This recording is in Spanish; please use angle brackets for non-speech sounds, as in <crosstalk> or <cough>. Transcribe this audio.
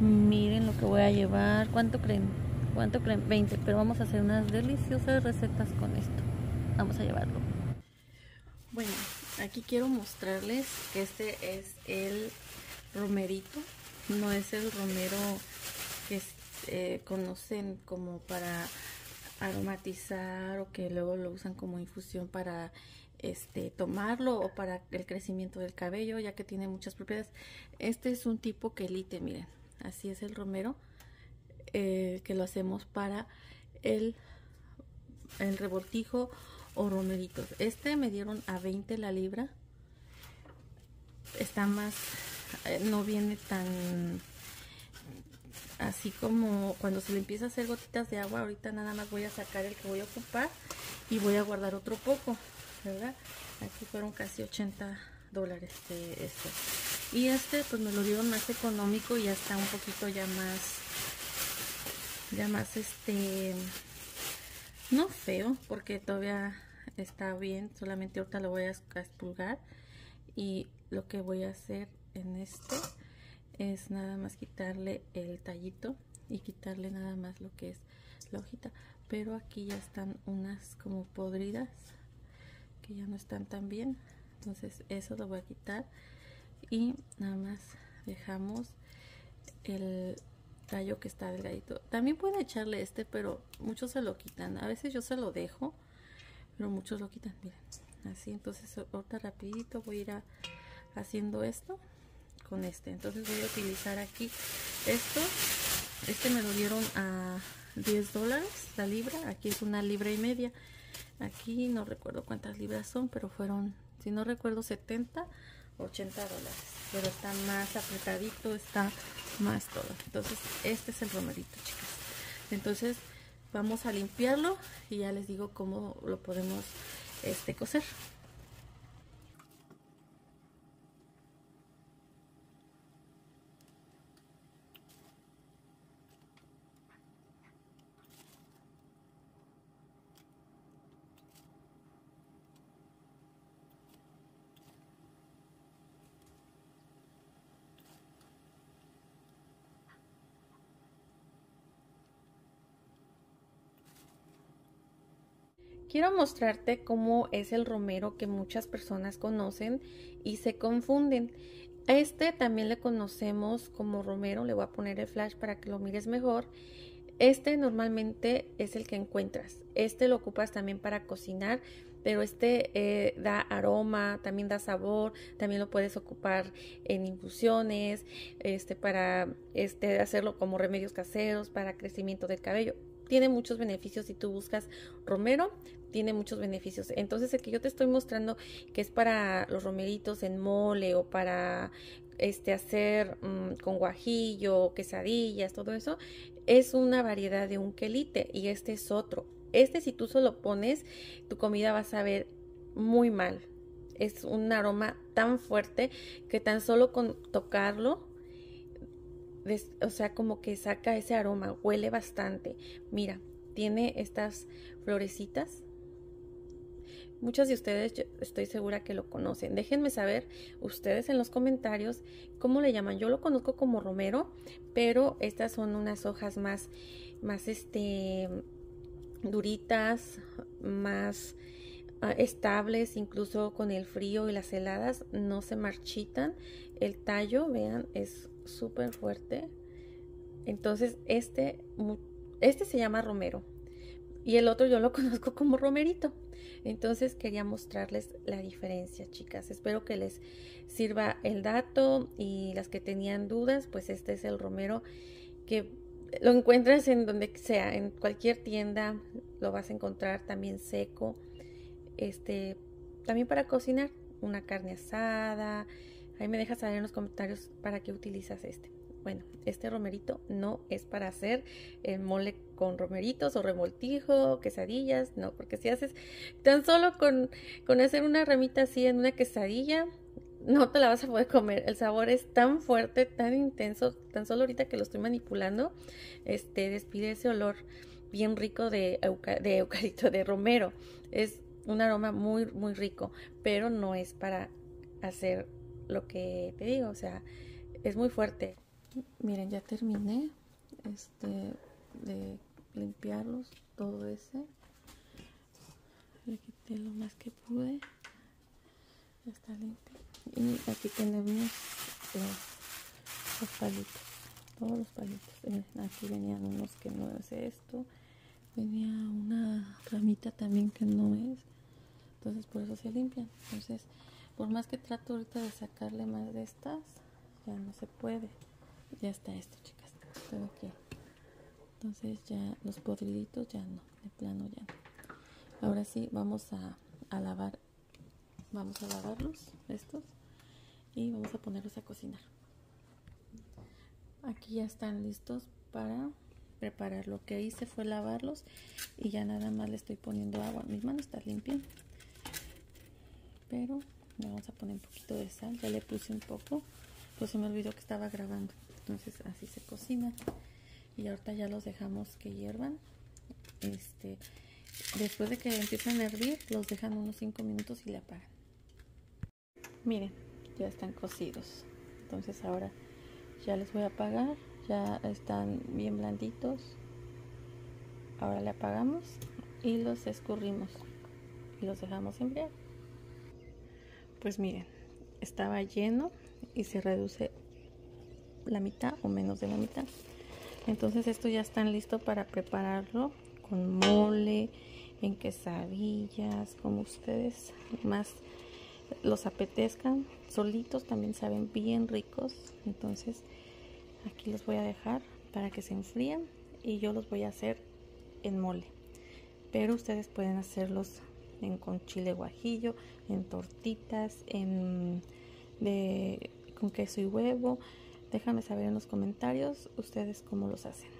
Miren lo que voy a llevar. ¿Cuánto creen? ¿Cuánto creen? 20. Pero vamos a hacer unas deliciosas recetas con esto. Vamos a llevarlo. Bueno, aquí quiero mostrarles que este es el romerito. No es el romero que eh, conocen como para aromatizar o que luego lo usan como infusión para este tomarlo o para el crecimiento del cabello ya que tiene muchas propiedades este es un tipo quelite miren así es el romero eh, que lo hacemos para el, el revoltijo o romeritos este me dieron a 20 la libra. Está más eh, no viene tan así como cuando se le empieza a hacer gotitas de agua ahorita nada más voy a sacar el que voy a ocupar y voy a guardar otro poco verdad aquí fueron casi 80 dólares de y este pues me lo dieron más económico y ya está un poquito ya más ya más este no feo porque todavía está bien solamente ahorita lo voy a expulgar y lo que voy a hacer en este es nada más quitarle el tallito y quitarle nada más lo que es la hojita. Pero aquí ya están unas como podridas que ya no están tan bien. Entonces eso lo voy a quitar y nada más dejamos el tallo que está delgadito. También pueden echarle este pero muchos se lo quitan. A veces yo se lo dejo pero muchos lo quitan miren así. Entonces ahorita rapidito voy a ir haciendo esto con este. Entonces voy a utilizar aquí esto. Este me lo dieron a 10 dólares la libra. Aquí es una libra y media. Aquí no recuerdo cuántas libras son pero fueron si no recuerdo 70 80 dólares pero está más apretadito está más todo. Entonces este es el romerito chicas. Entonces vamos a limpiarlo y ya les digo cómo lo podemos este coser Quiero mostrarte cómo es el romero que muchas personas conocen y se confunden. este también le conocemos como romero, le voy a poner el flash para que lo mires mejor. Este normalmente es el que encuentras. Este lo ocupas también para cocinar, pero este eh, da aroma, también da sabor, también lo puedes ocupar en infusiones, este para este hacerlo como remedios caseros para crecimiento del cabello tiene muchos beneficios si tú buscas romero tiene muchos beneficios. Entonces el que yo te estoy mostrando que es para los romeritos en mole o para este hacer mm, con guajillo quesadillas todo eso es una variedad de un quelite y este es otro. Este si tú solo pones tu comida vas a ver muy mal. Es un aroma tan fuerte que tan solo con tocarlo o sea, como que saca ese aroma, huele bastante. Mira, tiene estas florecitas. Muchos de ustedes estoy segura que lo conocen. Déjenme saber ustedes en los comentarios cómo le llaman. Yo lo conozco como romero, pero estas son unas hojas más, más este, duritas, más estables, incluso con el frío y las heladas no se marchitan. El tallo, vean, es súper fuerte. Entonces, este, este se llama romero. Y el otro yo lo <laughs> conozco como romerito. Entonces quería mostrarles la diferencia, chicas. Espero que les sirva el dato y las que tenían dudas, pues este es el romero que lo encuentras en donde sea, en cualquier tienda lo vas a encontrar también seco. Este, también para cocinar una carne asada, Ahí me dejas saber en los comentarios para qué utilizas este. Bueno, este romerito no es para hacer el mole con romeritos o remoltijo, quesadillas, no, porque si haces tan solo con, con hacer una ramita así en una quesadilla, no te la vas a poder comer. El sabor es tan fuerte, tan intenso, tan solo ahorita que lo estoy manipulando, este despide ese olor bien rico de, de eucalipto, de romero. Es un aroma muy, muy rico, pero no es para hacer lo que te digo, o sea, es muy fuerte. miren ya terminé este de limpiarlos todo ese. Le quité lo más que pude. Ya está limpio. Y aquí tenemos los, palitos todos los palitos. Aquí venían unos que no es esto. Venía una ramita también que no es entonces por eso se limpian. Entonces por más que trato ahorita de sacarle más de estas ya no se puede. Ya está esto chicas. Todo aquí. Entonces ya los podriditos ya no de plano ya no. Ahora sí vamos a, a lavar vamos a lavarlos estos y vamos a ponerlos a cocinar. Aquí ya están listos para preparar lo que hice fue lavarlos y ya nada más le estoy poniendo agua. Mi mano está limpia pero vamos a poner un poquito de sal ya le puse un poco pues se me olvidó que estaba grabando entonces así se cocina y ahorita ya los dejamos que hiervan este después de que empiecen a hervir los dejan unos 5 minutos y le apagan. Miren ya están cocidos entonces ahora ya les voy a apagar ya están bien blanditos ahora le apagamos y los escurrimos y los dejamos enfriar pues miren estaba lleno y se reduce la mitad o menos de la mitad. Entonces esto ya están listo para prepararlo con mole en quesadillas como ustedes más los apetezcan. Solitos también saben bien ricos. Entonces aquí los voy a dejar para que se enfríen y yo los voy a hacer en mole. Pero ustedes pueden hacerlos en, con chile guajillo en tortitas en de, con queso y huevo. Déjame saber en los comentarios ustedes cómo los hacen